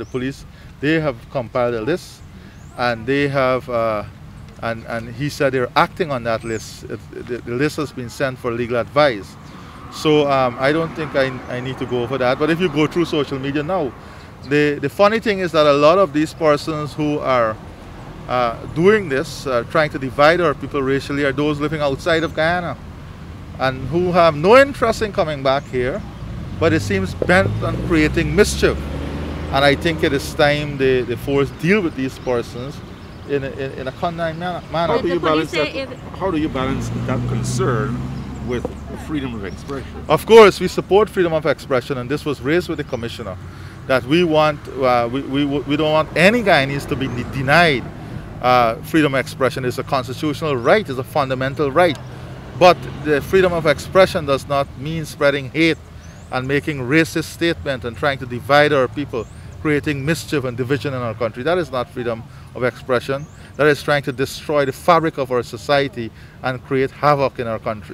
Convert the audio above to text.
The police, they have compiled a list and they have, uh, and, and he said they're acting on that list. It, the, the, list has been sent for legal advice. So um, I don't think I, I need to go over that. But if you go through social media now, the, the funny thing is that a lot of these persons who are uh, doing this, uh, trying to divide our people racially, are those living outside of Guyana and who have no interest in coming back here, but it seems bent on creating mischief. And I think it is time the, the force deal with these persons in a, in, in a condign manner. How do, you balance that, how do you balance that concern with freedom of expression? Of course, we support freedom of expression, and this was raised with the commissioner that we want, uh, we, we, we don't want any Guyanese to be denied uh, freedom of expression. It's a constitutional right, it's a fundamental right. But the freedom of expression does not mean spreading hate and making racist statements and trying to divide our people creating mischief and division in our country. That is not freedom of expression. That is trying to destroy the fabric of our society and create havoc in our country.